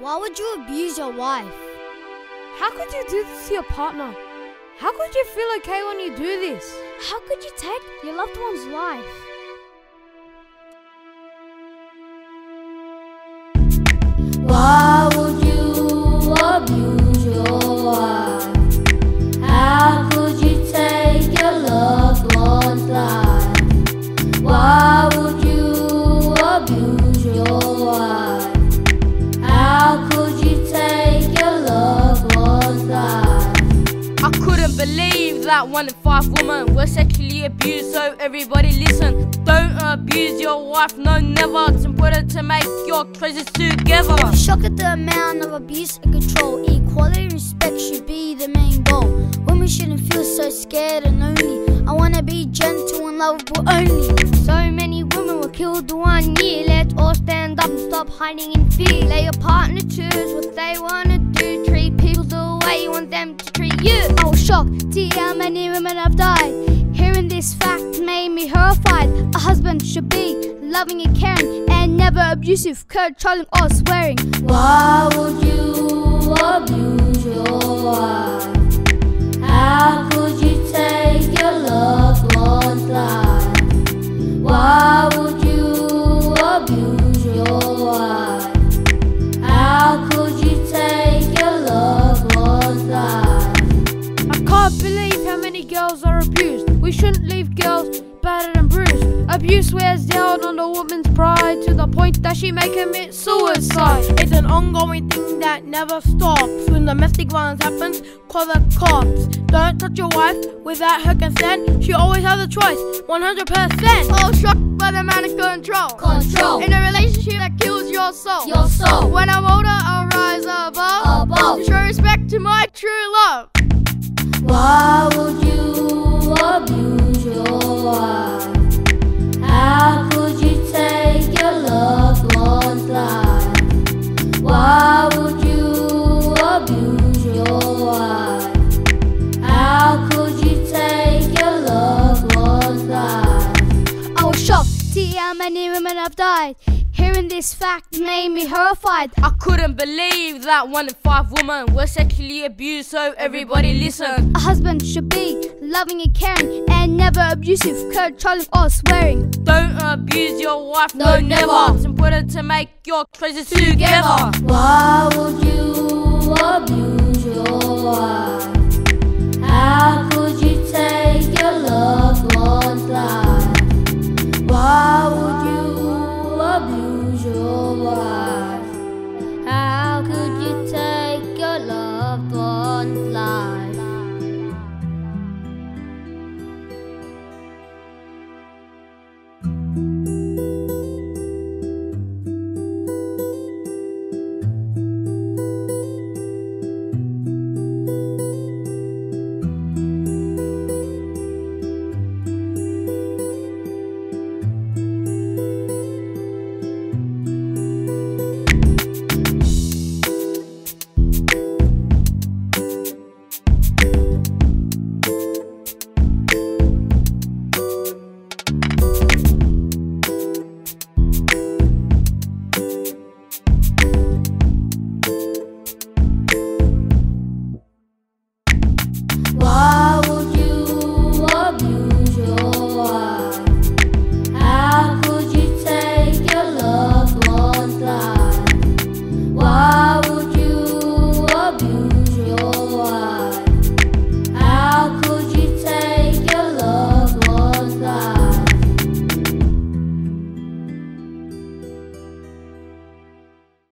Why would you abuse your wife? How could you do this to your partner? How could you feel okay when you do this? How could you take your loved one's life? That one in five women were sexually abused, so everybody listen. Don't abuse your wife, no, never. It's important to make your choices together. Shock at the amount of abuse and control. Equality and respect should be the main goal. Women shouldn't feel so scared and lonely. I wanna be gentle and lovable only. So many women were killed one year. Let's all stand up and stop hiding in fear. Let your partner choose what they wanna do. Treat people the way you want them to treat you. Oh, I was shocked to how many women have died. Hearing this fact made me horrified. A husband should be loving and caring and never abusive, controlling or swearing. Why would you abuse your wife? Abuse wears down on a woman's pride to the point that she may commit suicide. It's an ongoing thing that never stops. When domestic violence happens, call the cops. Don't touch your wife without her consent. She always has a choice, 100%. All shocked by the amount of control. Control In a relationship that kills your soul. your soul When I'm older, I'll rise above. above. Show respect to my true love. Why would you have died. Hearing this fact made me horrified. I couldn't believe that one in five women were sexually abused, so everybody listen. A husband should be loving and caring and never abusive, controlling or swearing. Don't abuse your wife, No, no, never. never. It's important to make your choices together. Why would you abuse your wife?